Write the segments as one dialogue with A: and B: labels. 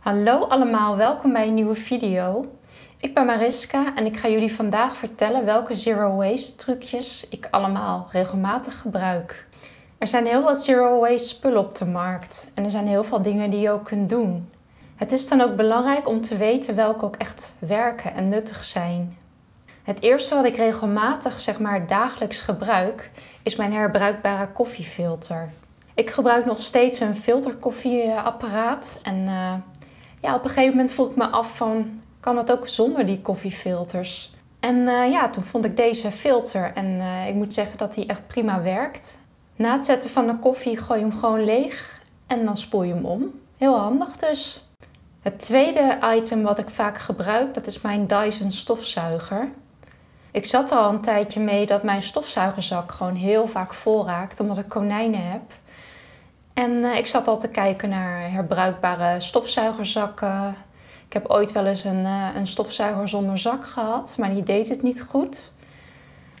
A: Hallo allemaal, welkom bij een nieuwe video. Ik ben Mariska en ik ga jullie vandaag vertellen welke zero waste trucjes ik allemaal regelmatig gebruik. Er zijn heel wat zero waste spullen op de markt en er zijn heel veel dingen die je ook kunt doen. Het is dan ook belangrijk om te weten welke ook echt werken en nuttig zijn. Het eerste wat ik regelmatig, zeg maar dagelijks gebruik, is mijn herbruikbare koffiefilter. Ik gebruik nog steeds een filterkoffieapparaat en uh, ja, op een gegeven moment vroeg ik me af van, kan het ook zonder die koffiefilters? En uh, ja, toen vond ik deze filter en uh, ik moet zeggen dat die echt prima werkt. Na het zetten van de koffie gooi je hem gewoon leeg en dan spoel je hem om. Heel handig dus. Het tweede item wat ik vaak gebruik, dat is mijn Dyson stofzuiger. Ik zat al een tijdje mee dat mijn stofzuigerzak gewoon heel vaak vol raakt, omdat ik konijnen heb. En uh, ik zat al te kijken naar herbruikbare stofzuigerzakken. Ik heb ooit wel eens een, uh, een stofzuiger zonder zak gehad, maar die deed het niet goed.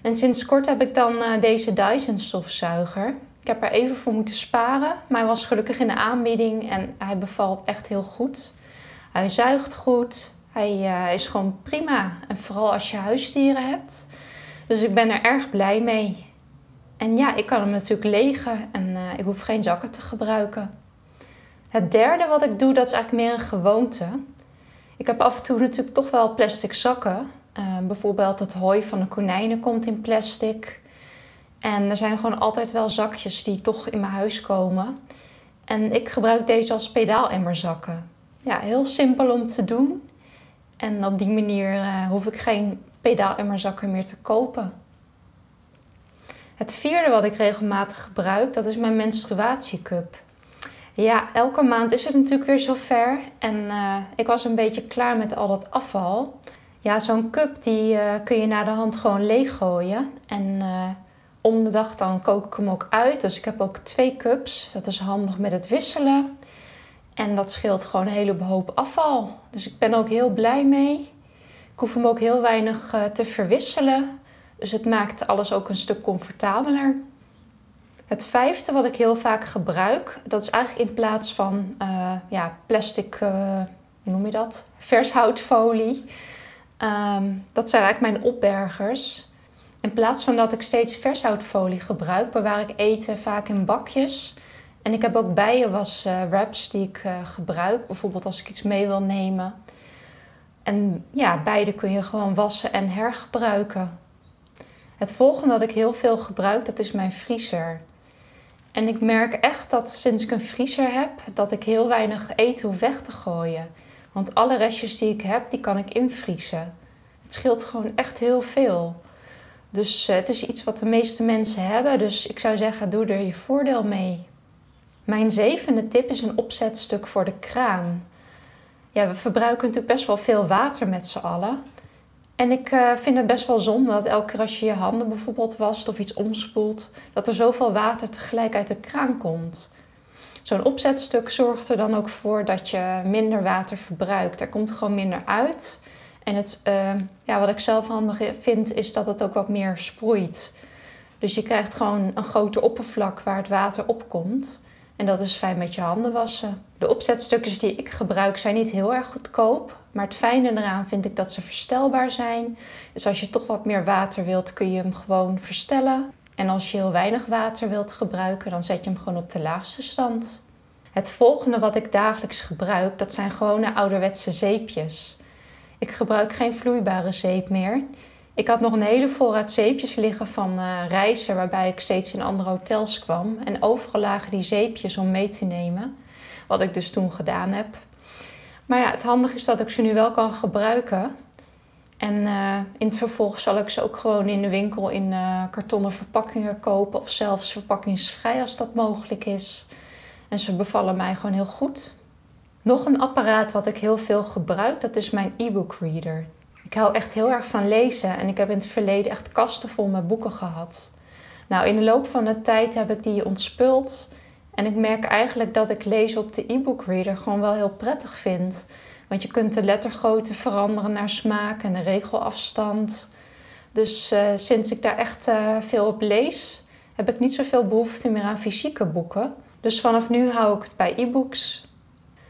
A: En sinds kort heb ik dan uh, deze Dyson stofzuiger. Ik heb er even voor moeten sparen, maar hij was gelukkig in de aanbieding en hij bevalt echt heel goed. Hij zuigt goed, hij is gewoon prima. En vooral als je huisdieren hebt. Dus ik ben er erg blij mee. En ja, ik kan hem natuurlijk legen en uh, ik hoef geen zakken te gebruiken. Het derde wat ik doe, dat is eigenlijk meer een gewoonte. Ik heb af en toe natuurlijk toch wel plastic zakken. Uh, bijvoorbeeld het hooi van de konijnen komt in plastic. En er zijn gewoon altijd wel zakjes die toch in mijn huis komen. En ik gebruik deze als pedaalemmerzakken. Ja, heel simpel om te doen. En op die manier uh, hoef ik geen pedaalemmerzakken meer te kopen. Het vierde wat ik regelmatig gebruik, dat is mijn menstruatiecup. Ja, elke maand is het natuurlijk weer zover. En uh, ik was een beetje klaar met al dat afval. Ja, zo'n cup die uh, kun je na de hand gewoon leeggooien. En uh, om de dag dan kook ik hem ook uit. Dus ik heb ook twee cups. Dat is handig met het wisselen. En dat scheelt gewoon een hele hoop afval. Dus ik ben ook heel blij mee. Ik hoef hem ook heel weinig te verwisselen. Dus het maakt alles ook een stuk comfortabeler. Het vijfde wat ik heel vaak gebruik, dat is eigenlijk in plaats van uh, ja, plastic, uh, hoe noem je dat? Vershoutfolie. Um, dat zijn eigenlijk mijn opbergers. In plaats van dat ik steeds vershoutfolie gebruik, bewaar ik eten vaak in bakjes. En ik heb ook bijenwas uh, wraps die ik gebruik, bijvoorbeeld als ik iets mee wil nemen. En ja, beide kun je gewoon wassen en hergebruiken. Het volgende wat ik heel veel gebruik, dat is mijn vriezer. En ik merk echt dat sinds ik een vriezer heb, dat ik heel weinig eten hoef weg te gooien. Want alle restjes die ik heb, die kan ik invriezen. Het scheelt gewoon echt heel veel. Dus uh, het is iets wat de meeste mensen hebben. Dus ik zou zeggen, doe er je voordeel mee. Mijn zevende tip is een opzetstuk voor de kraan. Ja, we verbruiken natuurlijk best wel veel water met z'n allen. En ik uh, vind het best wel zonde dat elke keer als je je handen bijvoorbeeld wast of iets omspoelt, dat er zoveel water tegelijk uit de kraan komt. Zo'n opzetstuk zorgt er dan ook voor dat je minder water verbruikt. Er komt gewoon minder uit. En het, uh, ja, wat ik zelf handig vind, is dat het ook wat meer sproeit. Dus je krijgt gewoon een groter oppervlak waar het water opkomt. En dat is fijn met je handen wassen. De opzetstukjes die ik gebruik zijn niet heel erg goedkoop. Maar het fijne eraan vind ik dat ze verstelbaar zijn. Dus als je toch wat meer water wilt, kun je hem gewoon verstellen. En als je heel weinig water wilt gebruiken, dan zet je hem gewoon op de laagste stand. Het volgende wat ik dagelijks gebruik, dat zijn gewone ouderwetse zeepjes. Ik gebruik geen vloeibare zeep meer. Ik had nog een hele voorraad zeepjes liggen van uh, reizen waarbij ik steeds in andere hotels kwam. En overal lagen die zeepjes om mee te nemen. Wat ik dus toen gedaan heb. Maar ja, het handige is dat ik ze nu wel kan gebruiken. En uh, in het vervolg zal ik ze ook gewoon in de winkel in uh, kartonnen verpakkingen kopen. Of zelfs verpakkingsvrij als dat mogelijk is. En ze bevallen mij gewoon heel goed. Nog een apparaat wat ik heel veel gebruik, dat is mijn e-book reader. Ik hou echt heel erg van lezen en ik heb in het verleden echt kasten vol met boeken gehad. Nou, in de loop van de tijd heb ik die ontspuld. En ik merk eigenlijk dat ik lezen op de e-book reader gewoon wel heel prettig vind. Want je kunt de lettergrootte veranderen naar smaak en de regelafstand. Dus uh, sinds ik daar echt uh, veel op lees, heb ik niet zoveel behoefte meer aan fysieke boeken. Dus vanaf nu hou ik het bij e-books.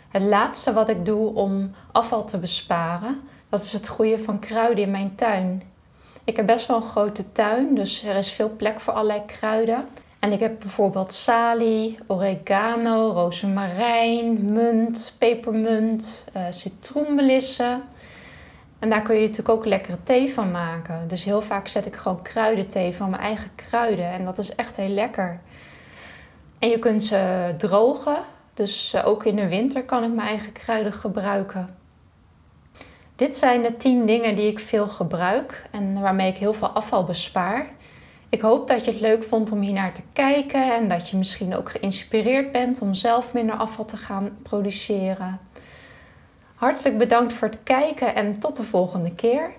A: Het laatste wat ik doe om afval te besparen, dat is het groeien van kruiden in mijn tuin. Ik heb best wel een grote tuin, dus er is veel plek voor allerlei kruiden. En ik heb bijvoorbeeld salie, oregano, rozemarijn, munt, pepermunt, uh. En daar kun je natuurlijk ook lekkere thee van maken. Dus heel vaak zet ik gewoon kruidenthee van mijn eigen kruiden. En dat is echt heel lekker. En je kunt ze drogen. Dus eh, ook in de winter kan ik mijn eigen kruiden gebruiken. Dit zijn de 10 dingen die ik veel gebruik en waarmee ik heel veel afval bespaar. Ik hoop dat je het leuk vond om hier naar te kijken en dat je misschien ook geïnspireerd bent om zelf minder afval te gaan produceren. Hartelijk bedankt voor het kijken en tot de volgende keer.